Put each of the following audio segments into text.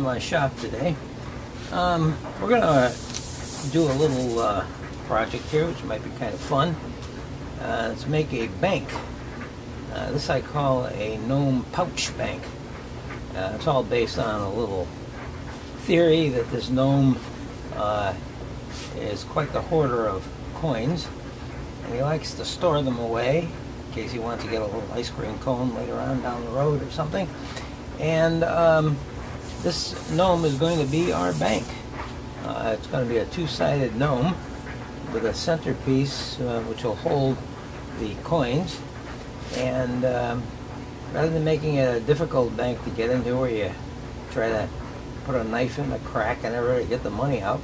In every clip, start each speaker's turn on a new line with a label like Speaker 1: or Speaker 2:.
Speaker 1: to my shop today. Um, we're going to do a little uh, project here which might be kind of fun. Uh, let's make a bank. Uh, this I call a gnome pouch bank. Uh, it's all based on a little theory that this gnome uh, is quite the hoarder of coins and he likes to store them away in case he wants to get a little ice cream cone later on down the road or something. And um, this gnome is going to be our bank. Uh, it's going to be a two-sided gnome with a centerpiece uh, which will hold the coins. And um, rather than making it a difficult bank to get into where you try to put a knife in the crack and everything to get the money out,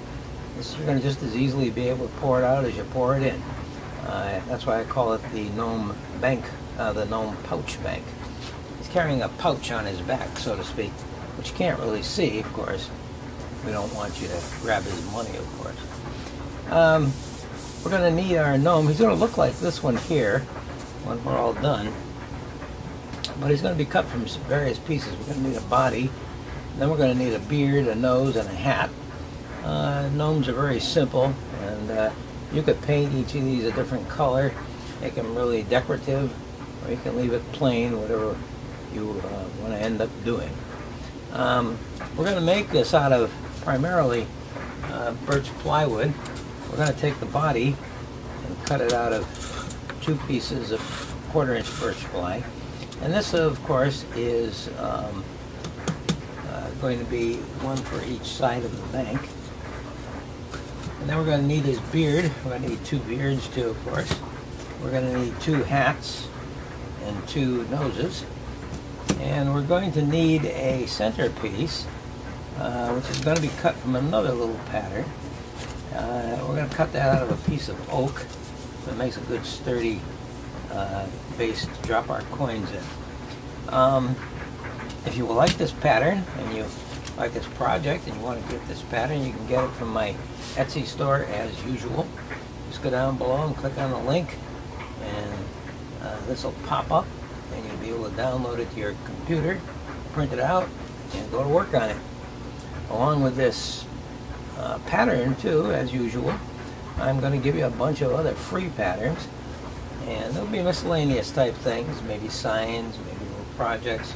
Speaker 1: this, you're going to just as easily be able to pour it out as you pour it in. Uh, that's why I call it the gnome bank, uh, the gnome pouch bank. He's carrying a pouch on his back, so to speak which you can't really see, of course. We don't want you to grab his money, of course. Um, we're going to need our gnome. He's going to look like this one here when we're all done. But he's going to be cut from various pieces. We're going to need a body. Then we're going to need a beard, a nose, and a hat. Uh, gnomes are very simple, and uh, you could paint each of these a different color, make them really decorative, or you can leave it plain, whatever you uh, want to end up doing. Um, we're going to make this out of primarily uh, birch plywood. We're going to take the body and cut it out of two pieces of quarter inch birch ply. And this, of course, is um, uh, going to be one for each side of the bank. And then we're going to need his beard. We're going to need two beards too, of course. We're going to need two hats and two noses. And we're going to need a centerpiece, uh, which is going to be cut from another little pattern. Uh, we're going to cut that out of a piece of oak that makes a good sturdy uh, base to drop our coins in. Um, if you like this pattern and you like this project and you want to get this pattern, you can get it from my Etsy store as usual. Just go down below and click on the link and uh, this will pop up and you'll be able to download it to your computer, print it out, and go to work on it. Along with this uh, pattern too, as usual, I'm going to give you a bunch of other free patterns, and there'll be miscellaneous type things, maybe signs, maybe little projects,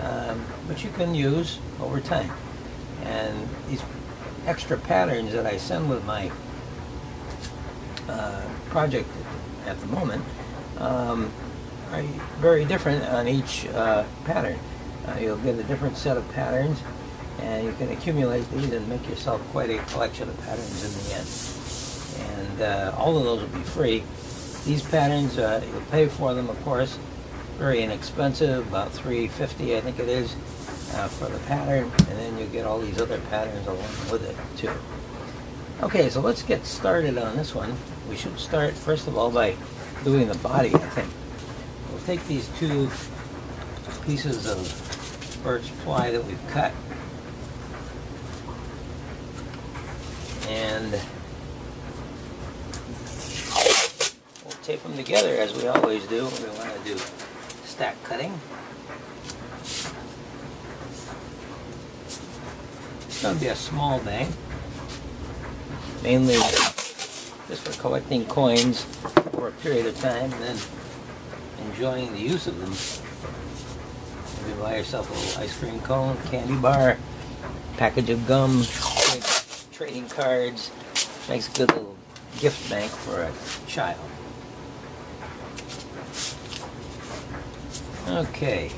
Speaker 1: um, but you can use over time. And these extra patterns that I send with my uh, project at the moment um, are very different on each uh, pattern. Uh, you'll get a different set of patterns and you can accumulate these and make yourself quite a collection of patterns in the end. And uh, all of those will be free. These patterns, uh, you'll pay for them, of course, very inexpensive, about 350 I think it is uh, for the pattern, and then you get all these other patterns along with it too. Okay, so let's get started on this one. We should start, first of all, by doing the body, I think take these two pieces of birch ply that we've cut and we'll tape them together as we always do. When we want to do stack cutting. It's going to be a small bank, mainly just for collecting coins for a period of time then enjoying the use of them. Maybe buy yourself a little ice cream cone, candy bar, package of gum, trading cards. Makes a good little gift bank for a child. Okay,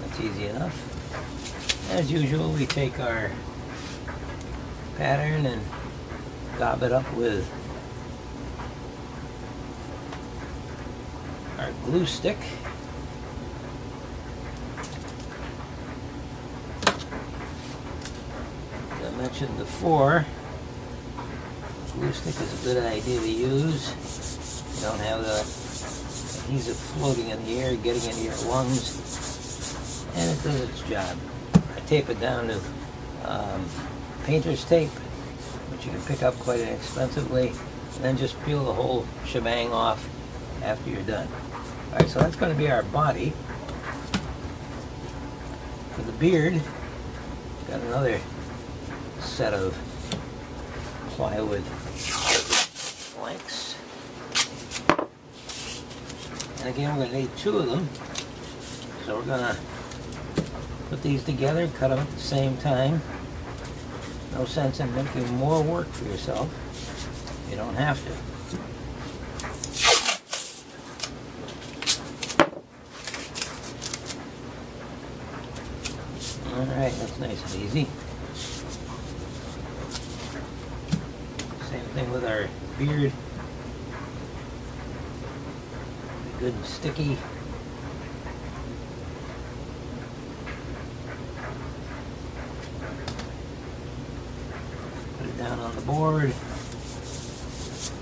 Speaker 1: that's easy enough. As usual, we take our pattern and gob it up with our glue stick. As I mentioned before, glue stick is a good idea to use. You don't have the adhesive floating in the air, getting into your lungs, and it does its job. I tape it down to um, painter's tape, which you can pick up quite inexpensively, and then just peel the whole shebang off after you're done. Alright, so that's going to be our body. For the beard, Got another set of plywood planks. And again, we're going to need two of them. So we're going to put these together, cut them at the same time. No sense in making more work for yourself. You don't have to. Alright, that's nice and easy. Same thing with our beard. Good and sticky. Put it down on the board.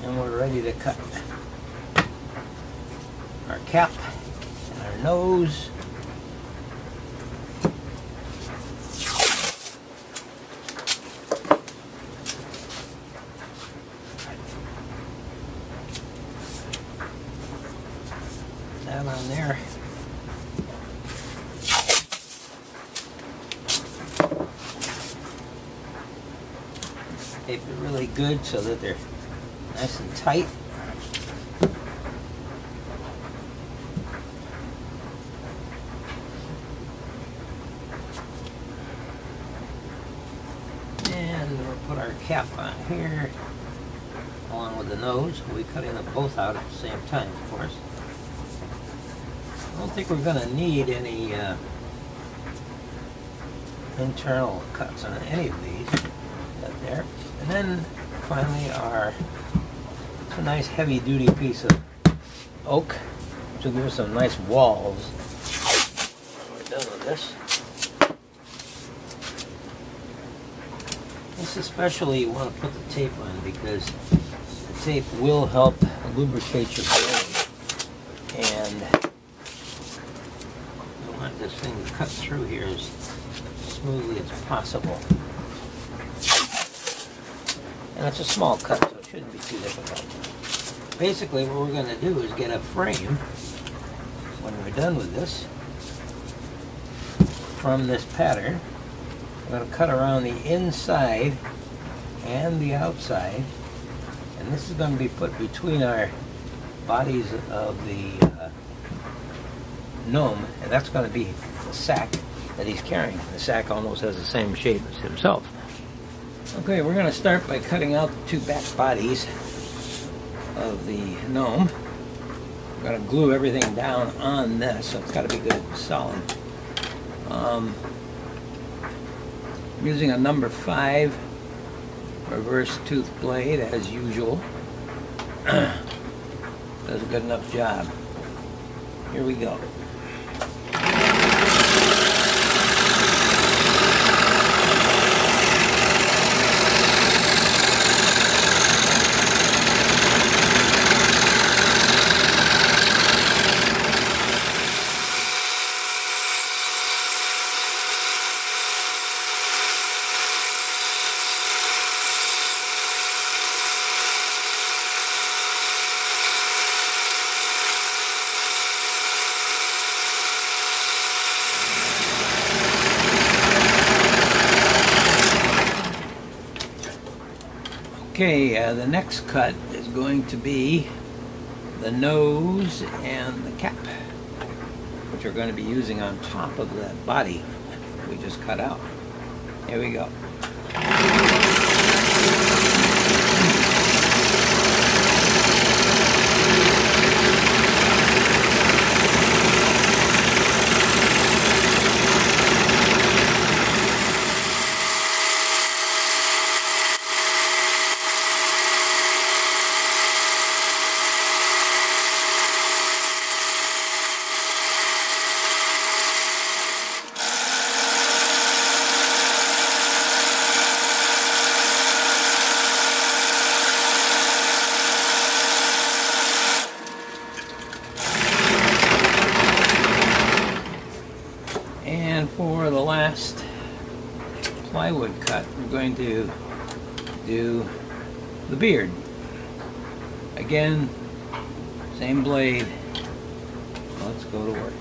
Speaker 1: And we're ready to cut our cap and our nose. That on there. Tape it really good so that they're nice and tight. And we'll put our cap on here along with the nose. We'll be cutting them both out at the same time, of course. I don't think we're going to need any uh, internal cuts on any of these. That there. And then finally our a nice heavy duty piece of oak to give us some nice walls. We're done with this. This especially you want to put the tape on because the tape will help lubricate your blade. And you want this thing to cut through here as smoothly as possible. And it's a small cut, so it shouldn't be too difficult. Basically, what we're going to do is get a frame when we're done with this from this pattern. We're going to cut around the inside and the outside. And this is going to be put between our bodies of the uh, gnome. And that's going to be the sack that he's carrying. The sack almost has the same shape as himself. Okay, we're going to start by cutting out the two back bodies of the gnome. We're going to glue everything down on this, so it's got to be good and solid. Um, I'm using a number five reverse tooth blade as usual. Does a good enough job. Here we go. Okay, uh, the next cut is going to be the nose and the cap, which we're going to be using on top of that body we just cut out. Here we go. And for the last plywood cut, we're going to do the beard. Again, same blade. Let's go to work.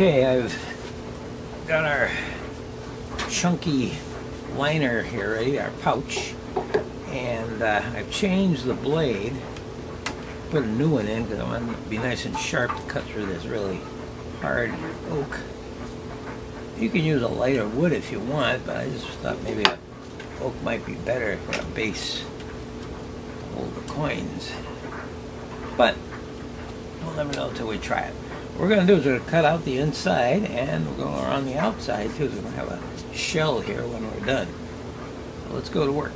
Speaker 1: Okay, I've got our chunky liner here ready, our pouch, and uh, I've changed the blade, put a new one in because I want it to be nice and sharp to cut through this really hard oak. You can use a lighter wood if you want, but I just thought maybe oak might be better for a base hold the coins. But we'll never know until we try it. We're going to do is we're going to cut out the inside and we're going around the outside too. So we're going to have a shell here when we're done. So let's go to work.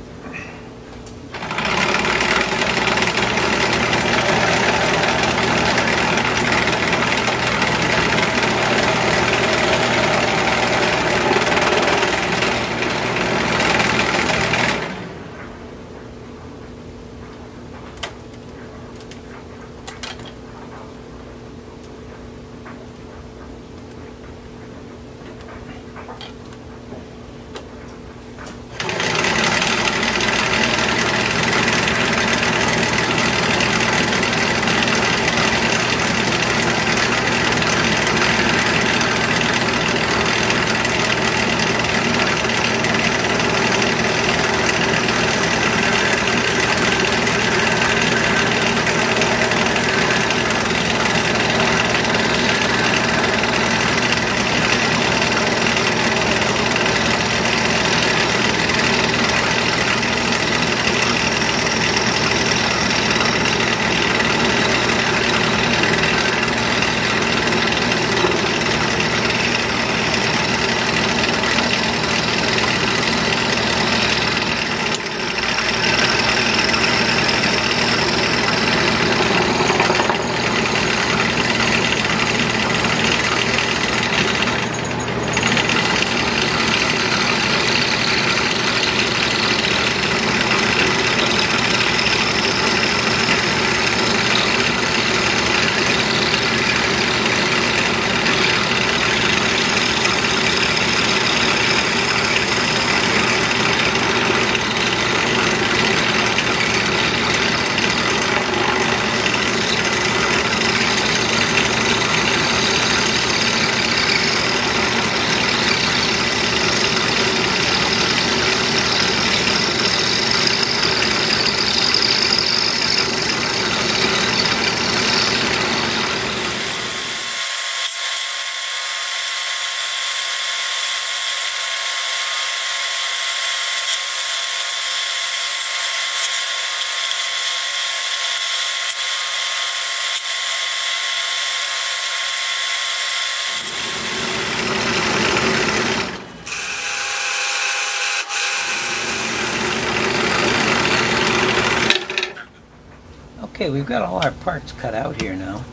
Speaker 1: Okay, we've got all our parts cut out here now.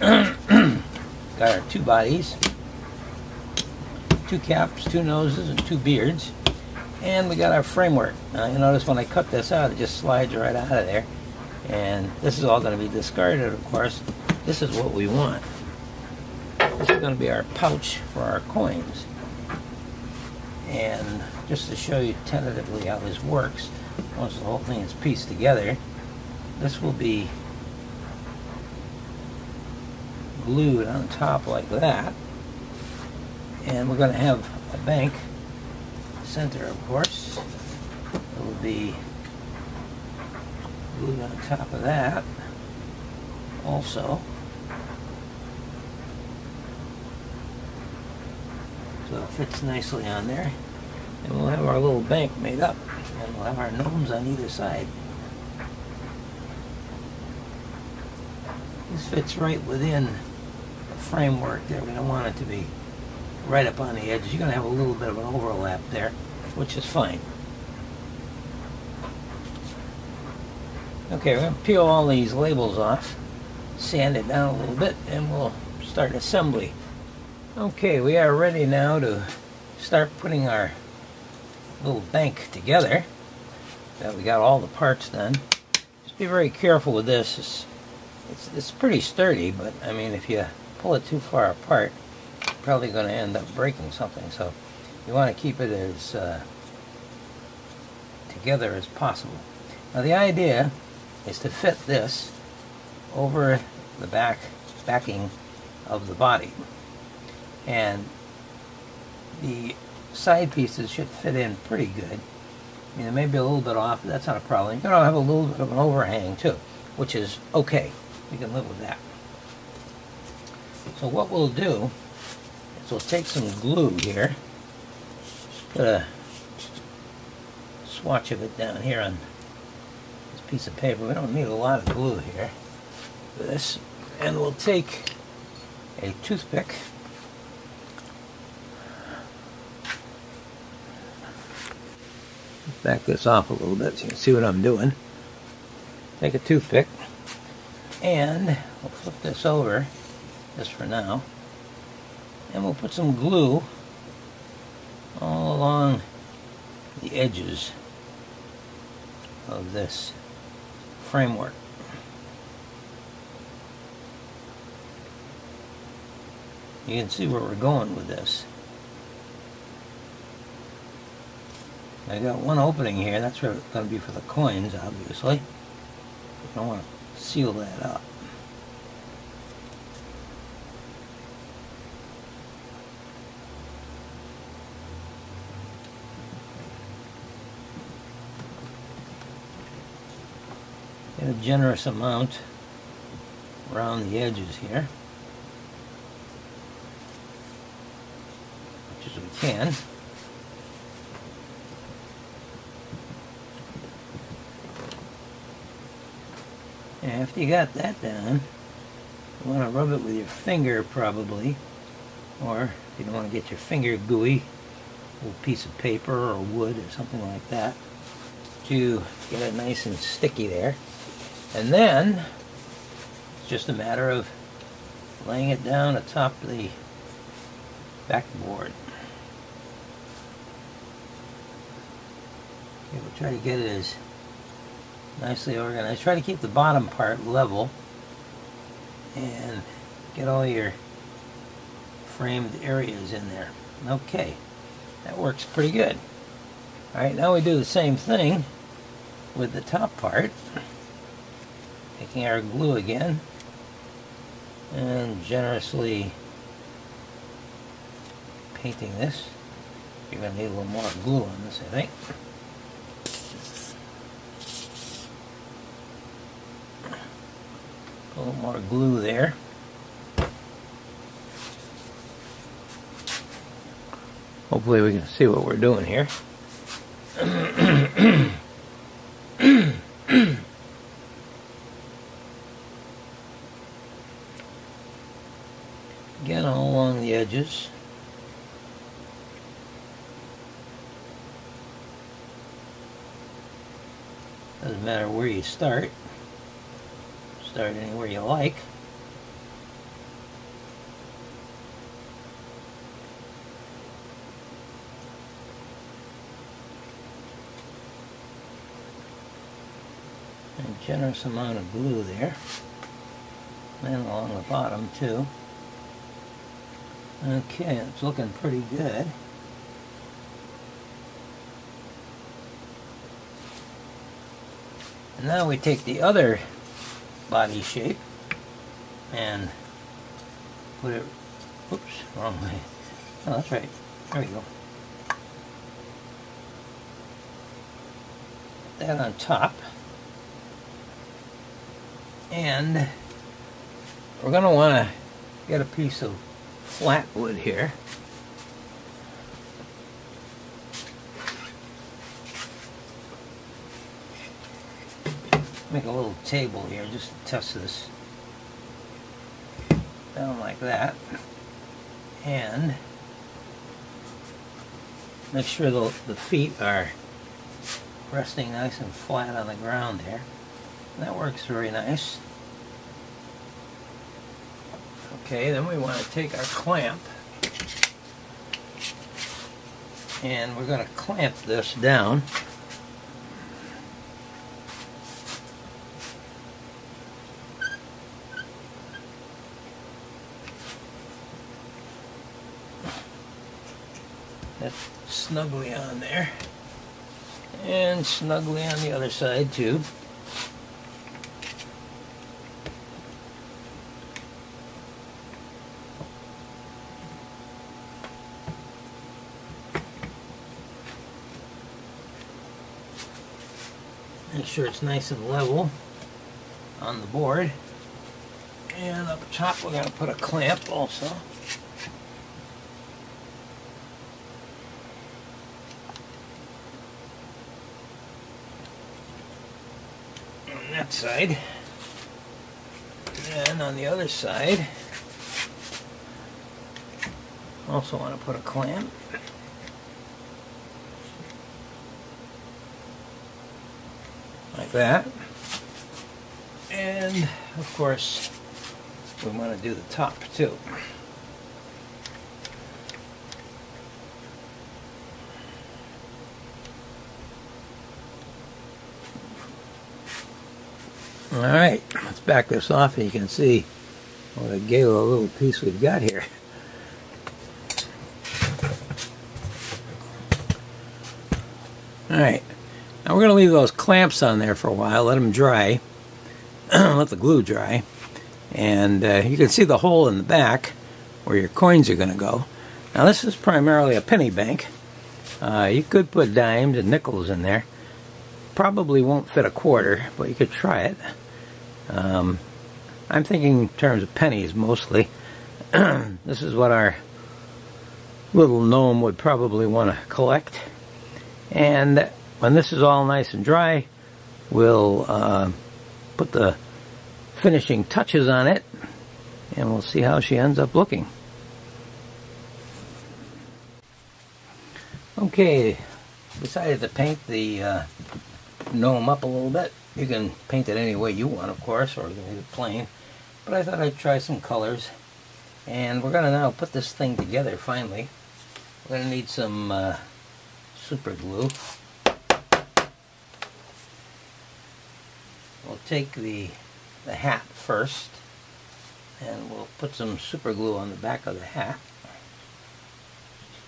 Speaker 1: got our two bodies, two caps, two noses, and two beards. And we got our framework. Now you notice when I cut this out, it just slides right out of there. And this is all going to be discarded, of course. This is what we want. This is going to be our pouch for our coins. And just to show you tentatively how this works, once the whole thing is pieced together, this will be glued on top like that. And we're going to have a bank center, of course. It will be glued on top of that also. So it fits nicely on there. And we'll have our little bank made up. And we'll have our gnomes on either side. This fits right within the framework there. We don't want it to be right up on the edges. You're going to have a little bit of an overlap there, which is fine. Okay, we're going to peel all these labels off, sand it down a little bit, and we'll start assembly. Okay, we are ready now to start putting our little bank together. That we got all the parts done. Just be very careful with this. It's it's, it's pretty sturdy, but I mean, if you pull it too far apart, you're probably going to end up breaking something. So you want to keep it as uh, together as possible. Now the idea is to fit this over the back backing of the body. And the side pieces should fit in pretty good. I mean, it may be a little bit off, but that's not a problem. You can have a little bit of an overhang too, which is okay. You can live with that. So what we'll do is we'll take some glue here, put a swatch of it down here on this piece of paper. We don't need a lot of glue here this. And we'll take a toothpick back this off a little bit so you can see what I'm doing. Take a toothpick and we'll flip this over just for now and we'll put some glue all along the edges of this framework. You can see where we're going with this. I got one opening here, that's where it's going to be for the coins, obviously. I want to seal that up. Get a generous amount around the edges here. As we can. After you got that done, you want to rub it with your finger probably, or if you don't want to get your finger gooey, a little piece of paper or wood or something like that to get it nice and sticky there. And then it's just a matter of laying it down atop the backboard. Okay, we'll try to get it as nicely organized. Try to keep the bottom part level and get all your framed areas in there. Okay, that works pretty good. Alright, now we do the same thing with the top part. Taking our glue again and generously painting this. You're going to need a little more glue on this, I think. Little more glue there. Hopefully we can see what we're doing here. Again, all along the edges. Doesn't matter where you start start anywhere you like. A generous amount of glue there. And along the bottom too. Okay, it's looking pretty good. And now we take the other body shape and put it, oops, wrong way. Oh, that's right. There we go. Put that on top. And we're going to want to get a piece of flat wood here. Make a little table here just to test this down like that. And make sure the, the feet are resting nice and flat on the ground there. That works very nice. Okay then we want to take our clamp. And we're going to clamp this down snugly on there. And snugly on the other side too. Make sure it's nice and level on the board. And up top we're going to put a clamp also. That side. And on the other side, also want to put a clamp. Like that. And, of course, we want to do the top too. All right, let's back this off and you can see what a Galo little piece we've got here. All right, now we're going to leave those clamps on there for a while, let them dry, let the glue dry, and uh, you can see the hole in the back where your coins are going to go. Now this is primarily a penny bank. Uh, you could put dimes and nickels in there. Probably won't fit a quarter, but you could try it. Um, I'm thinking in terms of pennies mostly. this is what our little gnome would probably want to collect. And when this is all nice and dry, we'll uh, put the finishing touches on it and we'll see how she ends up looking. Okay, decided to paint the uh, gnome up a little bit. You can paint it any way you want, of course, or leave it plain. But I thought I'd try some colors. And we're going to now put this thing together finally. We're going to need some uh, super glue. We'll take the, the hat first and we'll put some super glue on the back of the hat.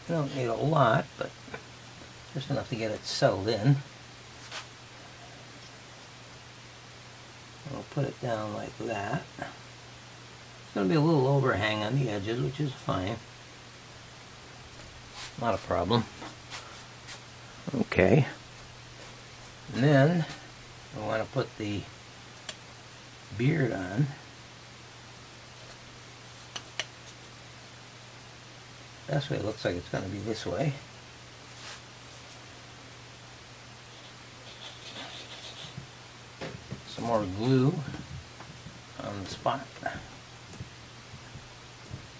Speaker 1: You don't need a lot, but just enough to get it settled in. We'll put it down like that. It's going to be a little overhang on the edges, which is fine. Not a problem. Okay. And then we want to put the beard on. That's way it looks like it's going to be this way. Some more glue on the spot.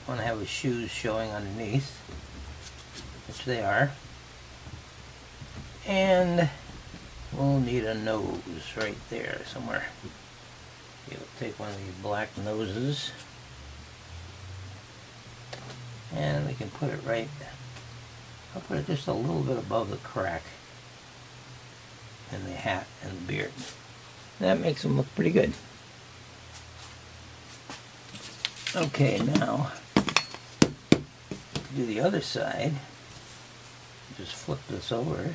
Speaker 1: want to have his shoes showing underneath, which they are. And we'll need a nose right there somewhere. You'll take one of these black noses and we can put it right I'll put it just a little bit above the crack in the hat and the beard that makes them look pretty good. Okay now do the other side just flip this over.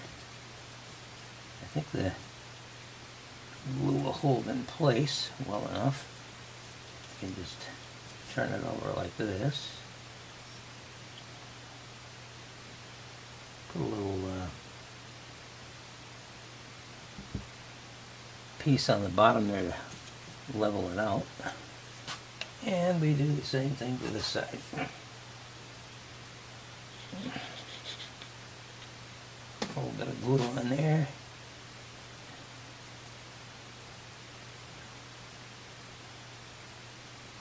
Speaker 1: I think the glue will hold in place well enough. You can just turn it over like this. Put a little uh, piece on the bottom there to level it out. And we do the same thing to the side. A little bit of glue on there.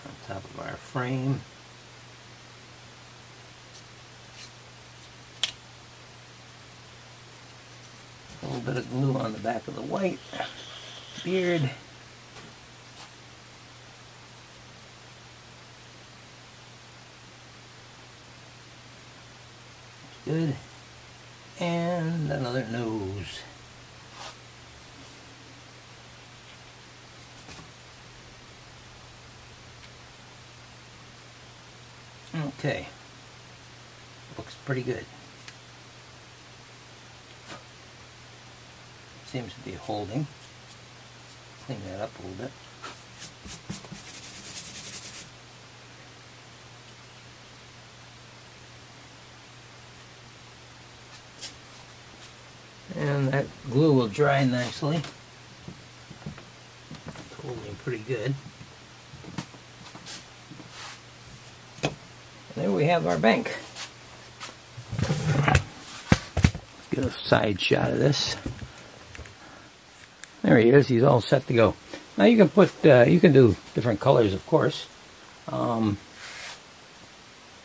Speaker 1: On top of our frame. A little bit of glue on the back of the white beard. Good. And another nose. Okay. Looks pretty good. seems to be holding. Clean that up a little bit. And that glue will dry nicely. It's holding pretty good. There we have our bank. Let's get a side shot of this. There he is. He's all set to go. Now you can put, uh, you can do different colors, of course. Um,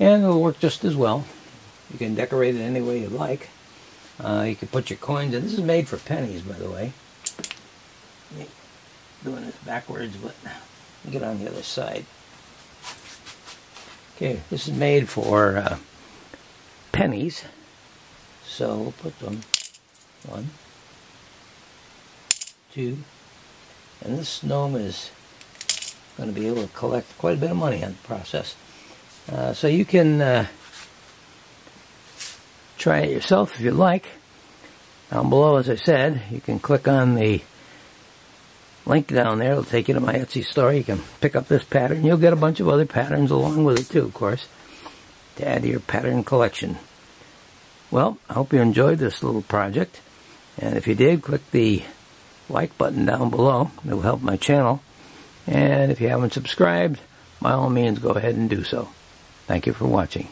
Speaker 1: and it'll work just as well. You can decorate it any way you like. Uh, you can put your coins in. This is made for pennies, by the way. Doing this backwards, but get on the other side. Okay, this is made for uh, pennies. So we'll put them one, two, and this gnome is going to be able to collect quite a bit of money on the process. Uh, so you can uh, try it yourself if you like. Down below, as I said, you can click on the link down there. It'll take you to my Etsy store. You can pick up this pattern. You'll get a bunch of other patterns along with it too, of course, to add to your pattern collection. Well, I hope you enjoyed this little project. And if you did, click the like button down below. It will help my channel. And if you haven't subscribed, by all means, go ahead and do so. Thank you for watching.